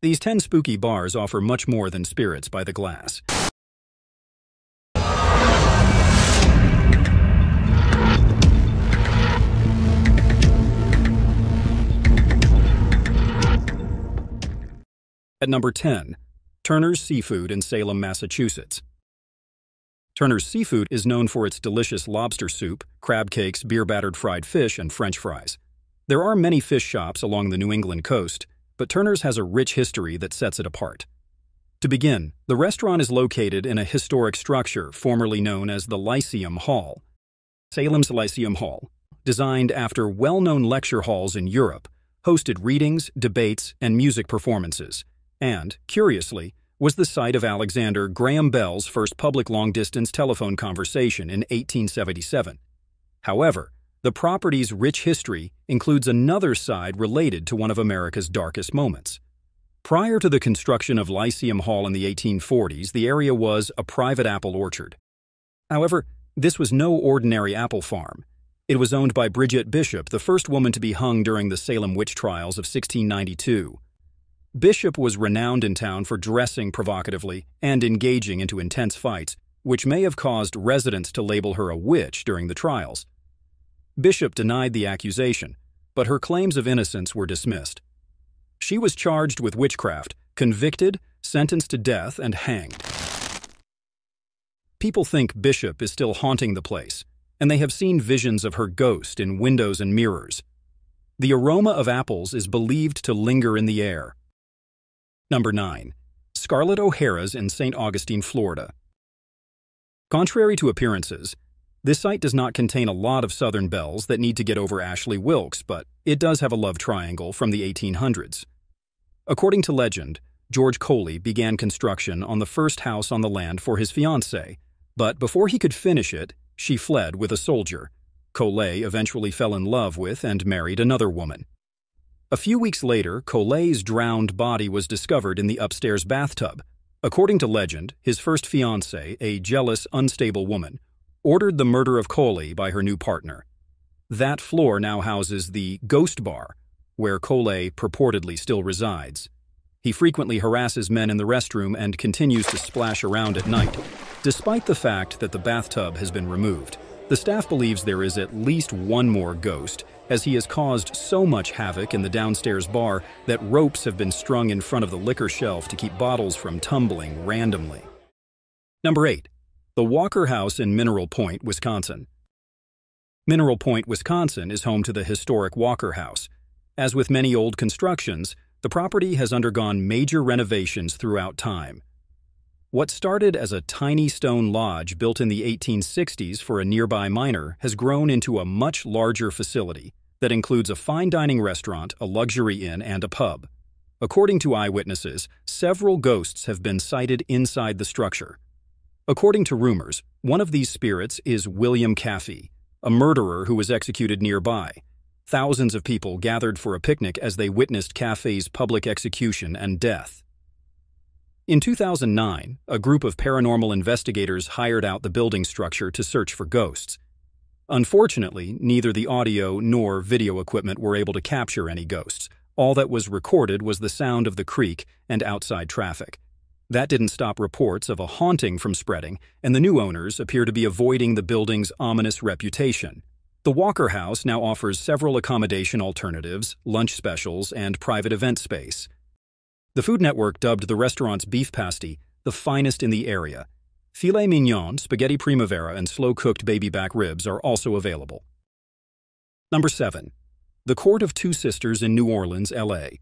These 10 spooky bars offer much more than spirits by the glass. At number 10, Turner's Seafood in Salem, Massachusetts. Turner's Seafood is known for its delicious lobster soup, crab cakes, beer-battered fried fish, and french fries. There are many fish shops along the New England coast, but Turner's has a rich history that sets it apart. To begin, the restaurant is located in a historic structure formerly known as the Lyceum Hall. Salem's Lyceum Hall, designed after well-known lecture halls in Europe, hosted readings, debates, and music performances and, curiously, was the site of Alexander Graham Bell's first public long-distance telephone conversation in 1877. However, the property's rich history includes another side related to one of America's darkest moments. Prior to the construction of Lyceum Hall in the 1840s, the area was a private apple orchard. However, this was no ordinary apple farm. It was owned by Bridget Bishop, the first woman to be hung during the Salem witch trials of 1692. Bishop was renowned in town for dressing provocatively and engaging into intense fights, which may have caused residents to label her a witch during the trials. Bishop denied the accusation, but her claims of innocence were dismissed. She was charged with witchcraft, convicted, sentenced to death, and hanged. People think Bishop is still haunting the place, and they have seen visions of her ghost in windows and mirrors. The aroma of apples is believed to linger in the air, Number 9. Scarlett O'Hara's in St. Augustine, Florida. Contrary to appearances, this site does not contain a lot of Southern belles that need to get over Ashley Wilkes, but it does have a love triangle from the 1800s. According to legend, George Coley began construction on the first house on the land for his fiancée, but before he could finish it, she fled with a soldier. Coley eventually fell in love with and married another woman. A few weeks later, Coley's drowned body was discovered in the upstairs bathtub. According to legend, his first fiancée, a jealous, unstable woman, ordered the murder of Coley by her new partner. That floor now houses the Ghost Bar, where Coley purportedly still resides. He frequently harasses men in the restroom and continues to splash around at night, despite the fact that the bathtub has been removed. The staff believes there is at least one more ghost, as he has caused so much havoc in the downstairs bar that ropes have been strung in front of the liquor shelf to keep bottles from tumbling randomly. Number 8. The Walker House in Mineral Point, Wisconsin. Mineral Point, Wisconsin is home to the historic Walker House. As with many old constructions, the property has undergone major renovations throughout time. What started as a tiny stone lodge built in the 1860s for a nearby miner has grown into a much larger facility that includes a fine dining restaurant, a luxury inn, and a pub. According to eyewitnesses, several ghosts have been sighted inside the structure. According to rumors, one of these spirits is William Caffey, a murderer who was executed nearby. Thousands of people gathered for a picnic as they witnessed Caffey's public execution and death. In 2009, a group of paranormal investigators hired out the building structure to search for ghosts. Unfortunately, neither the audio nor video equipment were able to capture any ghosts. All that was recorded was the sound of the creek and outside traffic. That didn't stop reports of a haunting from spreading, and the new owners appear to be avoiding the building's ominous reputation. The Walker House now offers several accommodation alternatives, lunch specials, and private event space. The Food Network dubbed the restaurant's beef pasty the finest in the area. Filet mignon, spaghetti primavera, and slow-cooked baby back ribs are also available. Number 7. The Court of Two Sisters in New Orleans, L.A.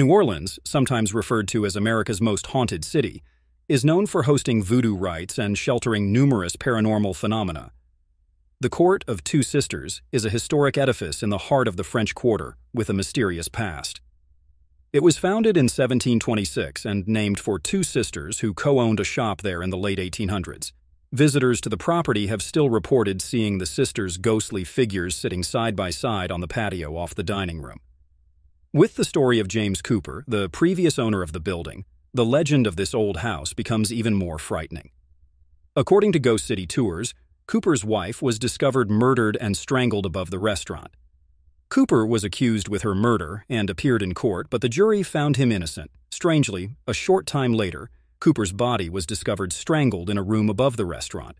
New Orleans, sometimes referred to as America's most haunted city, is known for hosting voodoo rites and sheltering numerous paranormal phenomena. The Court of Two Sisters is a historic edifice in the heart of the French Quarter with a mysterious past. It was founded in 1726 and named for two sisters who co-owned a shop there in the late 1800s. Visitors to the property have still reported seeing the sisters' ghostly figures sitting side by side on the patio off the dining room. With the story of James Cooper, the previous owner of the building, the legend of this old house becomes even more frightening. According to Ghost City Tours, Cooper's wife was discovered murdered and strangled above the restaurant. Cooper was accused with her murder and appeared in court, but the jury found him innocent, Strangely, a short time later, Cooper's body was discovered strangled in a room above the restaurant.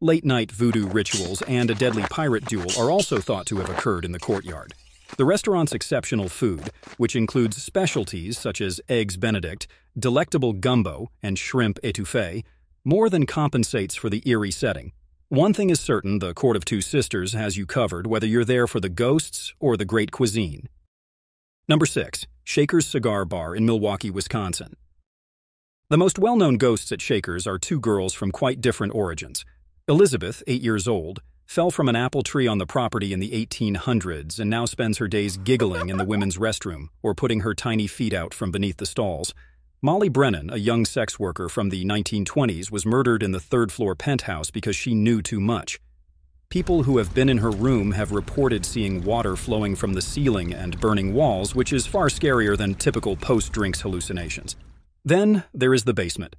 Late night voodoo rituals and a deadly pirate duel are also thought to have occurred in the courtyard. The restaurant's exceptional food, which includes specialties such as eggs benedict, delectable gumbo, and shrimp etouffee, more than compensates for the eerie setting. One thing is certain the Court of Two Sisters has you covered whether you're there for the ghosts or the great cuisine. Number 6. Shaker's Cigar Bar in Milwaukee, Wisconsin. The most well known ghosts at Shaker's are two girls from quite different origins. Elizabeth, eight years old, fell from an apple tree on the property in the 1800s and now spends her days giggling in the women's restroom or putting her tiny feet out from beneath the stalls. Molly Brennan, a young sex worker from the 1920s, was murdered in the third floor penthouse because she knew too much. People who have been in her room have reported seeing water flowing from the ceiling and burning walls, which is far scarier than typical post drinks hallucinations. Then there is the basement.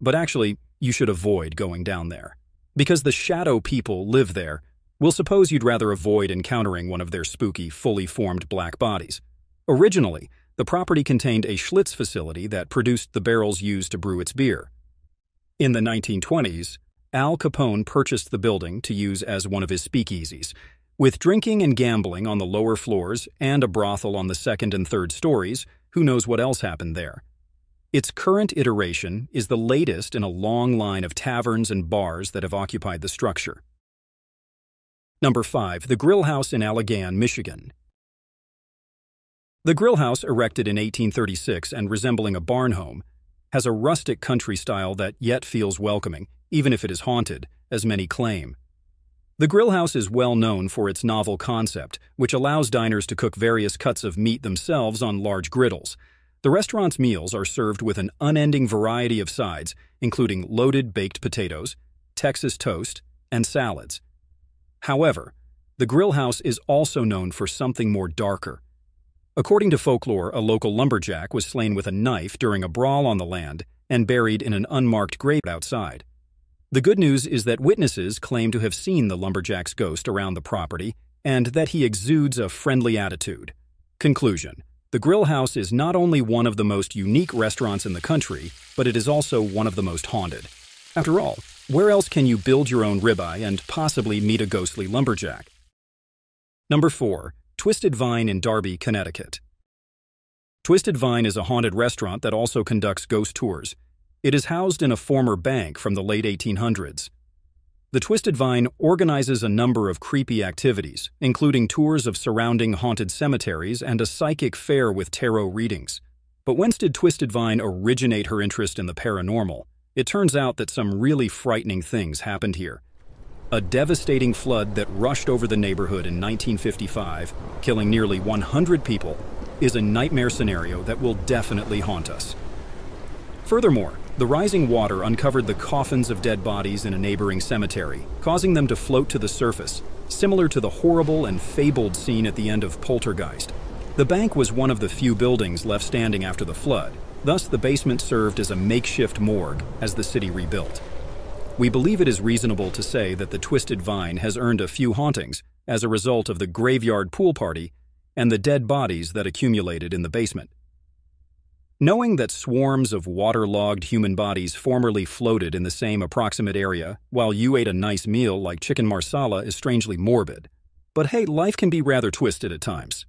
But actually, you should avoid going down there. Because the shadow people live there, we'll suppose you'd rather avoid encountering one of their spooky, fully formed black bodies. Originally, the property contained a Schlitz facility that produced the barrels used to brew its beer. In the 1920s, Al Capone purchased the building to use as one of his speakeasies. With drinking and gambling on the lower floors and a brothel on the second and third stories, who knows what else happened there? Its current iteration is the latest in a long line of taverns and bars that have occupied the structure. Number 5. The Grill House in Allegan, Michigan. The grill house, erected in 1836 and resembling a barn home, has a rustic country style that yet feels welcoming, even if it is haunted, as many claim. The grill house is well known for its novel concept, which allows diners to cook various cuts of meat themselves on large griddles. The restaurant's meals are served with an unending variety of sides, including loaded baked potatoes, Texas toast, and salads. However, the grill house is also known for something more darker. According to folklore, a local lumberjack was slain with a knife during a brawl on the land and buried in an unmarked grave outside. The good news is that witnesses claim to have seen the lumberjack's ghost around the property and that he exudes a friendly attitude. Conclusion The Grill House is not only one of the most unique restaurants in the country, but it is also one of the most haunted. After all, where else can you build your own ribeye and possibly meet a ghostly lumberjack? Number 4. Twisted Vine in Derby, Connecticut. Twisted Vine is a haunted restaurant that also conducts ghost tours. It is housed in a former bank from the late 1800s. The Twisted Vine organizes a number of creepy activities, including tours of surrounding haunted cemeteries and a psychic fair with tarot readings. But whence did Twisted Vine originate her interest in the paranormal? It turns out that some really frightening things happened here. A devastating flood that rushed over the neighborhood in 1955, killing nearly 100 people, is a nightmare scenario that will definitely haunt us. Furthermore, the rising water uncovered the coffins of dead bodies in a neighboring cemetery, causing them to float to the surface, similar to the horrible and fabled scene at the end of Poltergeist. The bank was one of the few buildings left standing after the flood, thus the basement served as a makeshift morgue as the city rebuilt. We believe it is reasonable to say that the Twisted Vine has earned a few hauntings as a result of the graveyard pool party and the dead bodies that accumulated in the basement. Knowing that swarms of waterlogged human bodies formerly floated in the same approximate area while you ate a nice meal like chicken marsala is strangely morbid. But hey, life can be rather twisted at times.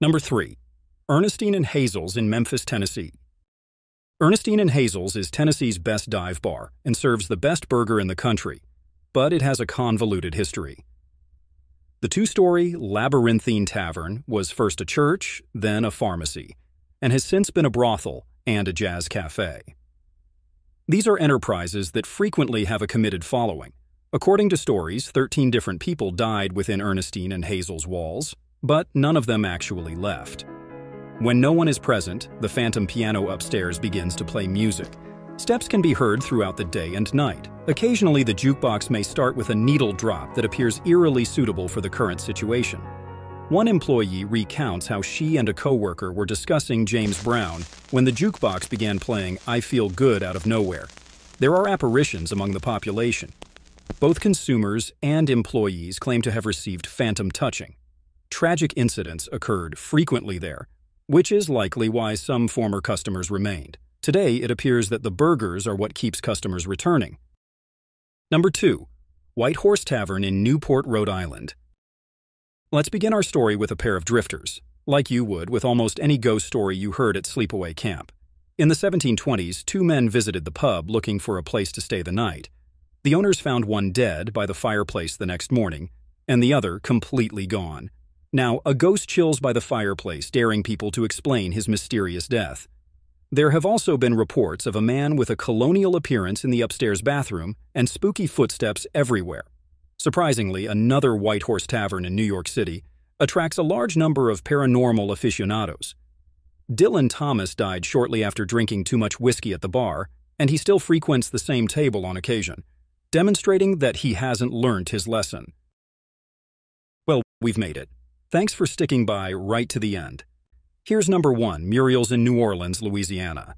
Number 3. Ernestine and Hazel's in Memphis, Tennessee. Ernestine and Hazel's is Tennessee's best dive bar and serves the best burger in the country, but it has a convoluted history. The two story Labyrinthine Tavern was first a church, then a pharmacy, and has since been a brothel and a jazz cafe. These are enterprises that frequently have a committed following. According to stories, 13 different people died within Ernestine and Hazel's walls, but none of them actually left. When no one is present, the phantom piano upstairs begins to play music. Steps can be heard throughout the day and night. Occasionally, the jukebox may start with a needle drop that appears eerily suitable for the current situation. One employee recounts how she and a coworker were discussing James Brown when the jukebox began playing I Feel Good out of nowhere. There are apparitions among the population. Both consumers and employees claim to have received phantom touching. Tragic incidents occurred frequently there, which is likely why some former customers remained. Today, it appears that the burgers are what keeps customers returning. Number 2. White Horse Tavern in Newport, Rhode Island. Let's begin our story with a pair of drifters, like you would with almost any ghost story you heard at sleepaway camp. In the 1720s, two men visited the pub looking for a place to stay the night. The owners found one dead by the fireplace the next morning, and the other completely gone. Now, a ghost chills by the fireplace, daring people to explain his mysterious death. There have also been reports of a man with a colonial appearance in the upstairs bathroom and spooky footsteps everywhere. Surprisingly, another White Horse Tavern in New York City attracts a large number of paranormal aficionados. Dylan Thomas died shortly after drinking too much whiskey at the bar, and he still frequents the same table on occasion, demonstrating that he hasn't learned his lesson. Well, we've made it. Thanks for sticking by right to the end. Here's number one Muriel's in New Orleans, Louisiana.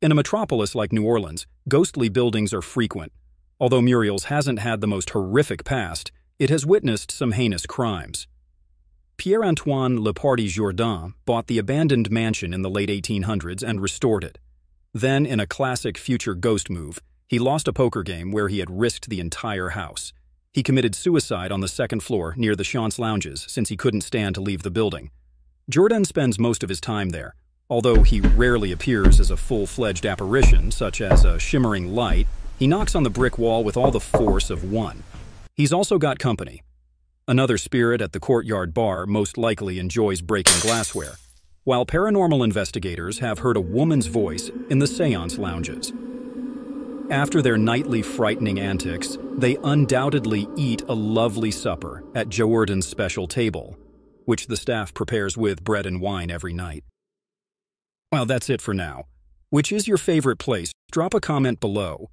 In a metropolis like New Orleans, ghostly buildings are frequent, Although Muriel's hasn't had the most horrific past, it has witnessed some heinous crimes. Pierre Antoine Lepardi Jourdan bought the abandoned mansion in the late 1800s and restored it. Then, in a classic future ghost move, he lost a poker game where he had risked the entire house. He committed suicide on the second floor near the Seance Lounges since he couldn't stand to leave the building. Jourdan spends most of his time there, although he rarely appears as a full-fledged apparition, such as a shimmering light he knocks on the brick wall with all the force of one. He's also got company. Another spirit at the courtyard bar most likely enjoys breaking glassware, while paranormal investigators have heard a woman's voice in the seance lounges. After their nightly frightening antics, they undoubtedly eat a lovely supper at Jourdan's special table, which the staff prepares with bread and wine every night. Well, that's it for now. Which is your favorite place? Drop a comment below.